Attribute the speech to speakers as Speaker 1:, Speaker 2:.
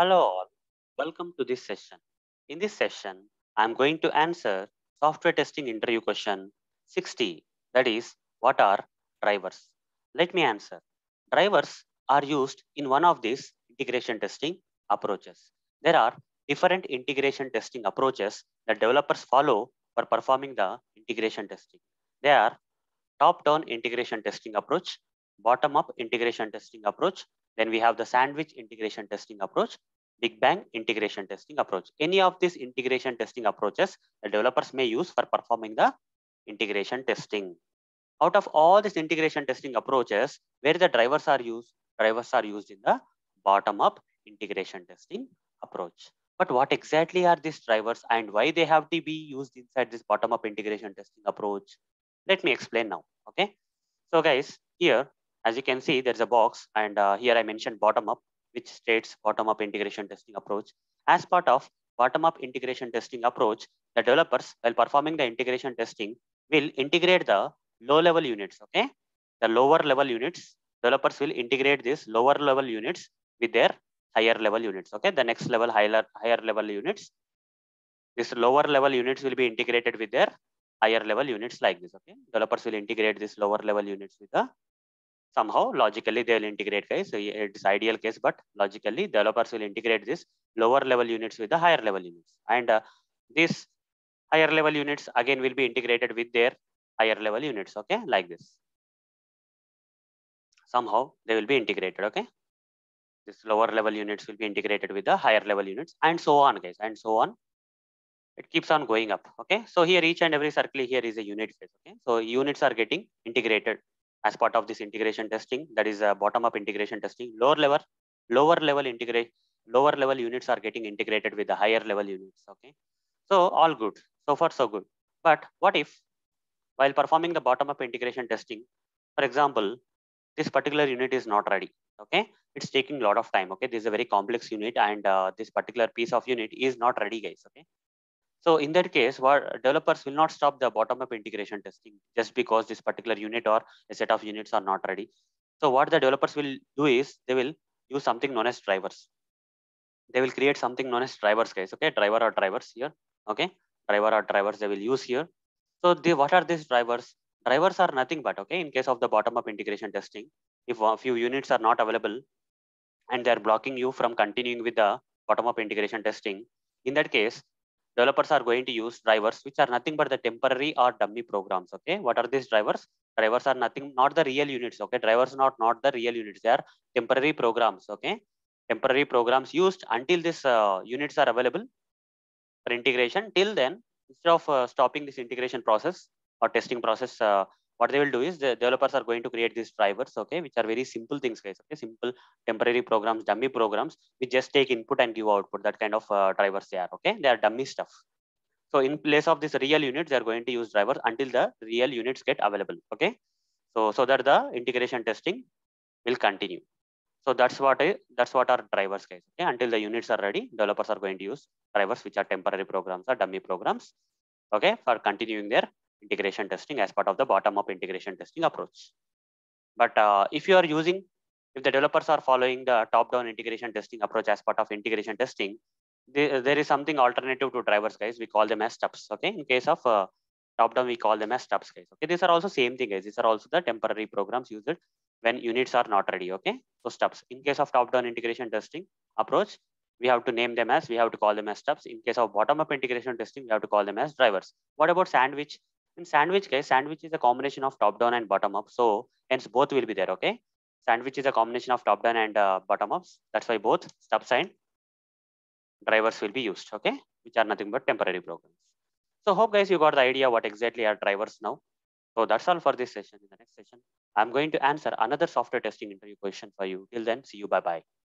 Speaker 1: Hello all, welcome to this session. In this session, I'm going to answer software testing interview question 60. That is, what are drivers? Let me answer. Drivers are used in one of these integration testing approaches. There are different integration testing approaches that developers follow for performing the integration testing. They are top-down integration testing approach, bottom-up integration testing approach, then we have the sandwich integration testing approach, Big Bang integration testing approach. Any of these integration testing approaches the developers may use for performing the integration testing. Out of all these integration testing approaches, where the drivers are used, drivers are used in the bottom-up integration testing approach. But what exactly are these drivers and why they have to be used inside this bottom-up integration testing approach? Let me explain now, okay? So guys, here, as you can see, there's a box and uh, here I mentioned bottom-up which states bottom-up integration testing approach. As part of bottom-up integration testing approach, the developers, while performing the integration testing, will integrate the low-level units, okay? The lower-level units, developers will integrate these lower-level units with their higher-level units, okay? The next level, higher, higher-level units. This lower-level units will be integrated with their higher-level units like this, okay? Developers will integrate these lower-level units with the somehow logically they will integrate guys. So it's ideal case but logically developers will integrate this lower level units with the higher level units. And uh, higher level units again will be integrated with their higher level units okay? Like this. Somehow they will be integrated okay? This lower level units will be integrated with the higher level units and so on guys and so on. It keeps on going up okay? So here each and every circle here is a unit phase okay? So units are getting integrated as part of this integration testing that is a bottom up integration testing lower level lower level integrate lower level units are getting integrated with the higher level units okay? So all good. So far so good. But what if while performing the bottom up integration testing for example this particular unit is not ready okay? It's taking a lot of time okay? This is a very complex unit and uh, this particular piece of unit is not ready guys okay so in that case, what developers will not stop the bottom-up integration testing just because this particular unit or a set of units are not ready. So what the developers will do is they will use something known as drivers. They will create something known as drivers, guys. Okay, driver or drivers here. Okay, driver or drivers they will use here. So they, what are these drivers? Drivers are nothing but okay. In case of the bottom-up integration testing, if a few units are not available and they are blocking you from continuing with the bottom-up integration testing, in that case, developers are going to use drivers which are nothing but the temporary or dummy programs okay? What are these drivers? Drivers are nothing not the real units okay? Drivers not not the real units. They are temporary programs okay? Temporary programs used until these uh, units are available for integration. Till then instead of uh, stopping this integration process or testing process uh, what they will do is the developers are going to create these drivers okay which are very simple things guys okay simple temporary programs dummy programs we just take input and give output that kind of uh, drivers they are okay. They are dummy stuff. So in place of this real units they are going to use drivers until the real units get available okay. So so that the integration testing will continue. So that's what I, that's what are drivers guys okay until the units are ready developers are going to use drivers which are temporary programs or dummy programs okay for continuing their integration testing as part of the bottom-up integration testing approach. But uh, if you are using, if the developers are following the top-down integration testing approach as part of integration testing, there, is something alternative to drivers, guys. We call them as stubs. Okay, in case of uh, top-down, we call them as stubs, guys. Okay, these are also same thing, guys. These are also the temporary programs used when units are not ready. Okay, so stubs. In case of top-down integration testing approach, we have to name them as, we have to call them as stubs. In case of bottom-up integration testing, we have to call them as drivers. What about sandwich? In sandwich case sandwich is a combination of top down and bottom up. So hence both will be there okay? Sandwich is a combination of top down and uh, bottom ups. That's why both stubs sign drivers will be used okay? Which are nothing but temporary programs. So hope guys you got the idea what exactly are drivers now. So that's all for this session. In the next session i'm going to answer another software testing interview question for you. Till then see you. Bye bye